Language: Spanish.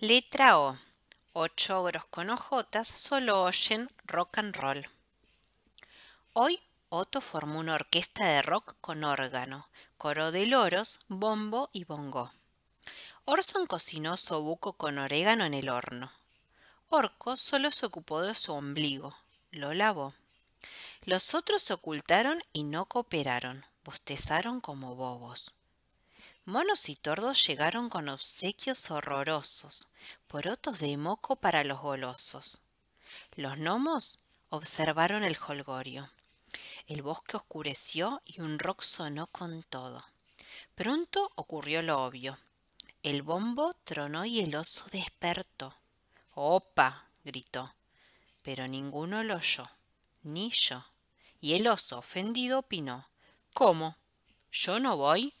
Letra O. Ocho ogros con ojotas solo oyen rock and roll. Hoy Otto formó una orquesta de rock con órgano, coro de loros, bombo y bongo. Orson cocinó su obuco con orégano en el horno. Orco solo se ocupó de su ombligo, lo lavó. Los otros se ocultaron y no cooperaron, bostezaron como bobos. Monos y tordos llegaron con obsequios horrorosos, porotos de moco para los golosos. Los gnomos observaron el holgorio. El bosque oscureció y un rock sonó con todo. Pronto ocurrió lo obvio. El bombo tronó y el oso despertó. ¡Opa! gritó. Pero ninguno lo oyó, ni yo. Y el oso ofendido opinó. ¿Cómo? ¿Yo no voy?